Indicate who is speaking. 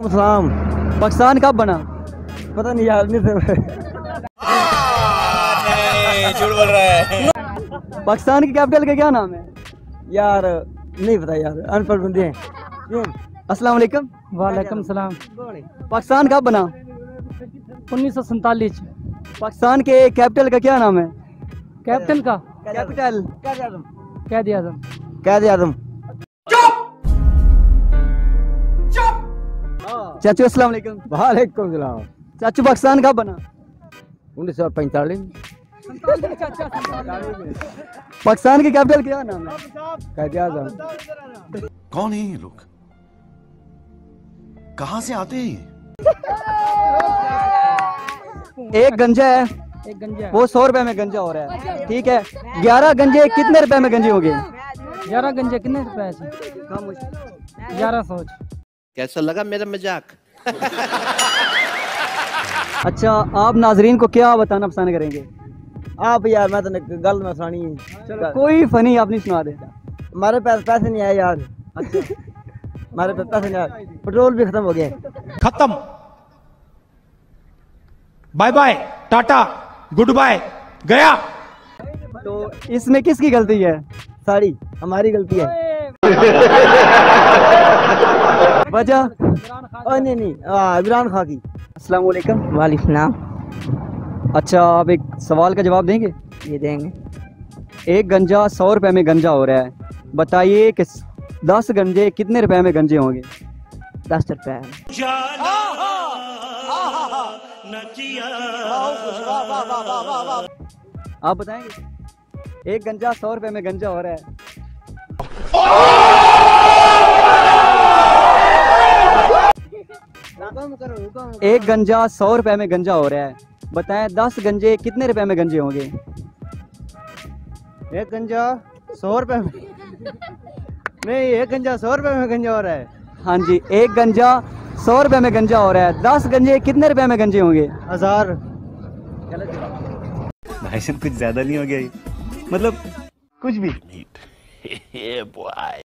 Speaker 1: सलाम
Speaker 2: पाकिस्तान कब बना?
Speaker 1: पता नहीं यार नहीं थे
Speaker 3: झूठ बोल रहा। है
Speaker 2: पाकिस्तान की कैपिटल का क्या नाम है?
Speaker 1: यार नहीं पता यार अनपढ़ बंदे हैं।
Speaker 2: अस्सलाम वालेकुम।
Speaker 4: वालेकुम सलाम।
Speaker 2: पाकिस्तान कब बना?
Speaker 4: उन्नीस सौ सैंतालीस
Speaker 2: पाकिस्तान के कैपिटल का क्या नाम है?
Speaker 4: कैप्टन का।
Speaker 2: कैपिटल।
Speaker 4: कैद आज़म।
Speaker 1: कैद आज़म। कैद आज़म।
Speaker 2: चाचू अस्सलाम वालेकुम।
Speaker 1: वालेकुम सलाम।
Speaker 2: चाचू पाकिस्तान कब बना?
Speaker 1: उन्नीस सौ पैंतालीस।
Speaker 2: पाकिस्तान की कैपिटल क्या नाम है?
Speaker 1: कैद आज़म।
Speaker 5: कौन है ये लोग? कहाँ से आते हैं
Speaker 2: एक गंजा है।
Speaker 4: एक गंजा
Speaker 2: वो सौ रुपए में गंजा हो रहा है। ठीक है। ग्यारह गंजे कितने रुपए में गंजे होंगे?
Speaker 4: ग्यारह गंजे कितने रुपए से ग्यारह सौ।
Speaker 3: कैसा लगा मेरा मज़ाक?
Speaker 2: अच्छा आप नाजरीन को क्या बताना पसंद करेंगे?
Speaker 1: आप यार मैं तो गल में सुनानी है।
Speaker 2: कोई फनी आप नहीं सुना दे।
Speaker 1: हमारे पास पैसे नहीं आए यार। अच्छा। हमारे पास पैसे नहीं आए। पेट्रोल भी खत्म हो गया।
Speaker 6: खत्म। Bye bye tata good bye गया।
Speaker 2: तो इसमें किसकी गलती है?
Speaker 1: साड़ी हमारी गलती है।
Speaker 2: वजह
Speaker 1: नहीं इमरान खान की।
Speaker 2: अस्सलाम वालेकुम
Speaker 4: वालेकुम
Speaker 2: अच्छा आप एक सवाल का जवाब देंगे?
Speaker 4: ये देंगे।
Speaker 2: एक गंजा सौ रुपए में गंजा हो रहा है। बताइए कि दस गंजे कितने रुपए में गंजे होंगे?
Speaker 4: दस रुपए।
Speaker 2: आप बताएँगे एक गंजा सौ रुपए में गंजा हो रहा है। एक गंजा सौ रुपए में गंजा हो रहा है। बताएँ दस गंजे कितने रुपए में गंजे होंगे?
Speaker 1: एक गंजा सौ रुपए में नहीं एक गंजा सौ रुपए में गंजा हो रहा है।
Speaker 2: हाँ जी एक गंजा सौ रुपए में गंजा हो रहा है। दस गंजे कितने रुपए में गंजे होंगे?
Speaker 1: हज़ार।
Speaker 5: भाई साहब कुछ ज़्यादा नहीं हो गया मतलब कुछ भी।